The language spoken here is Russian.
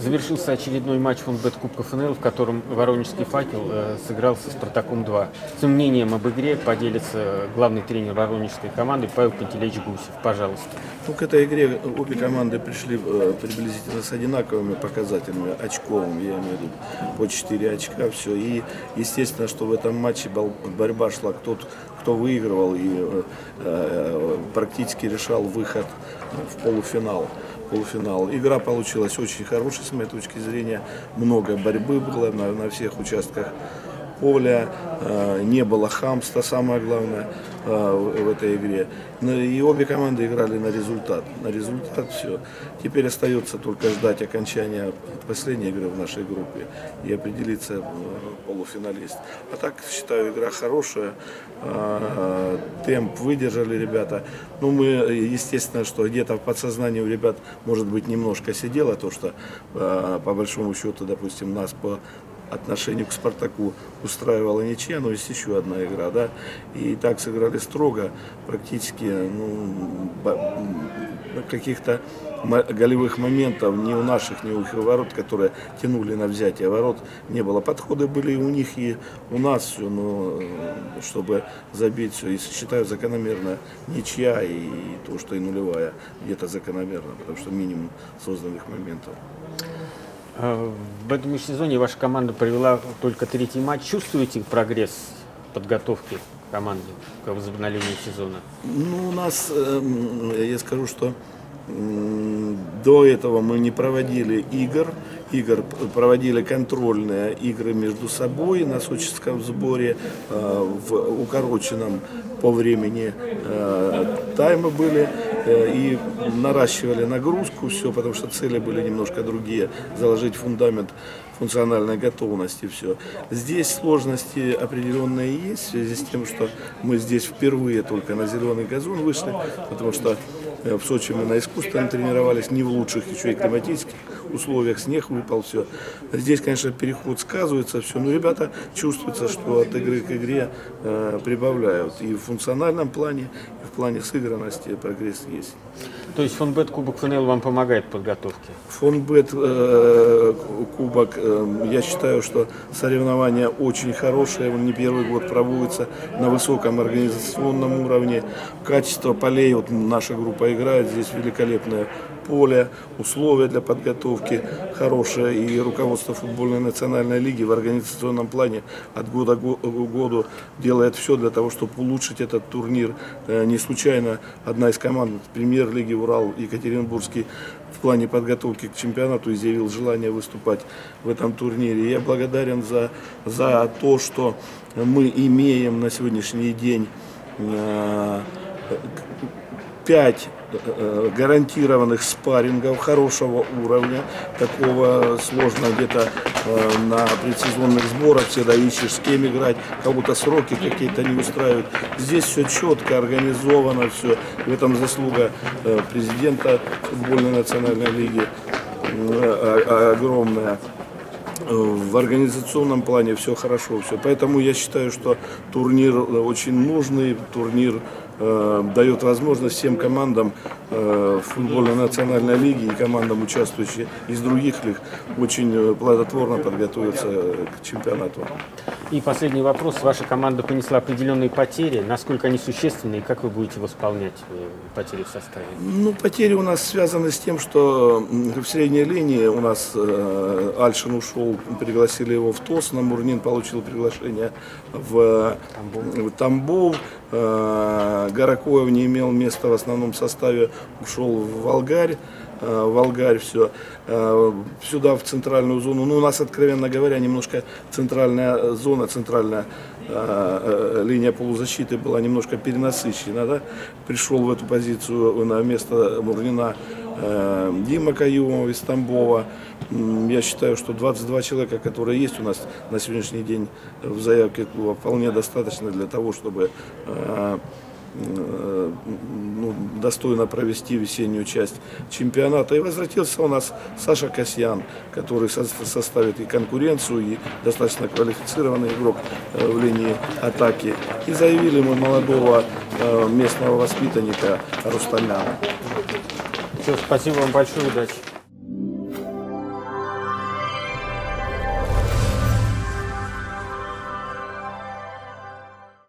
Завершился очередной матч фонбет Кубка ФНЛ, в котором Воронежский факел э, сыграл со Спартаком-2. С мнением об игре поделится главный тренер воронежской команды Павел Пантелеич Гусев. Пожалуйста. Ну, к этой игре обе команды пришли э, приблизительно с одинаковыми показателями, очковыми, я имею в виду, по 4 очка, все. И, естественно, что в этом матче борьба шла, кто, кто выигрывал и э, э, практически решал выход в полуфинал полуфинал. Игра получилась очень хорошей, с моей точки зрения. Много борьбы было на, на всех участках поля, э, не было хамства, самое главное, э, в этой игре. Ну, и обе команды играли на результат. На результат все. Теперь остается только ждать окончания последней игры в нашей группе и определиться э, полуфиналист. А так, считаю, игра хорошая. Темп выдержали ребята. Ну, мы, естественно, что где-то в подсознании у ребят, может быть, немножко сидело то, что по большому счету, допустим, нас по отношению к Спартаку устраивала ничья, но есть еще одна игра, да, и так сыграли строго, практически, ну, каких-то голевых моментов ни у наших, ни у их ворот, которые тянули на взятие ворот, не было. Подходы были у них, и у нас все, но чтобы забить все, и считаю закономерно ничья и то, что и нулевая где-то закономерно, потому что минимум созданных моментов. Э, в этом сезоне ваша команда провела только третий матч. Чувствуете прогресс подготовки команды к возобновлению сезона? Ну, у нас, эм, я скажу, что до этого мы не проводили игр. Игр проводили контрольные игры между собой на сочинском сборе э, в укороченном по времени э, таймы были и наращивали нагрузку, все, потому что цели были немножко другие, заложить фундамент функциональной готовности, все. Здесь сложности определенные есть в связи с тем, что мы здесь впервые только на зеленый газон вышли, потому что Э, в Сочи мы на искусственном тренировались, не в лучших еще и климатических условиях, снег выпал, все. Здесь, конечно, переход сказывается, все, но ребята чувствуется, что от игры к игре э, прибавляют. И в функциональном плане, в плане сыгранности прогресс есть. То есть фонбет Кубок ФНЛ вам помогает в подготовке? Фонбет э, Кубок, э, я считаю, что соревнования очень хорошие, он не первый год проводится на высоком организационном уровне. Качество полей, вот наша группа играет, здесь великолепное поле, условия для подготовки хорошие, и руководство футбольной национальной лиги в организационном плане от года к году делает все для того, чтобы улучшить этот турнир. Э, не случайно одна из команд премьер-лиги Урал Екатеринбургский в плане подготовки к чемпионату изъявил желание выступать в этом турнире. Я благодарен за, за то, что мы имеем на сегодняшний день э, пять э, гарантированных спаррингов хорошего уровня, такого сложно где-то э, на предсезонных сборах всегда ищешь, с кем играть, кого-то сроки какие-то не устраивают. Здесь все четко, организовано, все. В этом заслуга э, президента футбольной национальной лиги огромная в организационном плане все хорошо, все. Поэтому я считаю, что турнир очень нужный, турнир э, дает возможность всем командам э, футбольной национальной лиги и командам, участвующим из других лиг, очень э, плодотворно подготовиться к чемпионату. И последний вопрос. Ваша команда понесла определенные потери. Насколько они существенны и как вы будете восполнять потери в составе? Ну, потери у нас связаны с тем, что в средней линии у нас э, Альшин ушел, пригласили его в ТОС, Намурнин получил приглашение в Тамбов. В Тамбов. Э, Горокоев не имел места в основном составе, ушел в Волгарь. Э, Волгарь, все, э, сюда в центральную зону. Ну, у нас, откровенно говоря, немножко центральная зона, центральная линия полузащиты была немножко перенасыщена. Да? Пришел в эту позицию на место Мурнина Дима Каюмов из Тамбова. Я считаю, что 22 человека, которые есть у нас на сегодняшний день в заявке клуба, вполне достаточно для того, чтобы Э, ну, достойно провести весеннюю часть чемпионата. И возвратился у нас Саша Касьян, который составит и конкуренцию, и достаточно квалифицированный игрок э, в линии атаки. И заявили мы молодого э, местного воспитанника Рустамяна. Все, спасибо вам большое, удачи.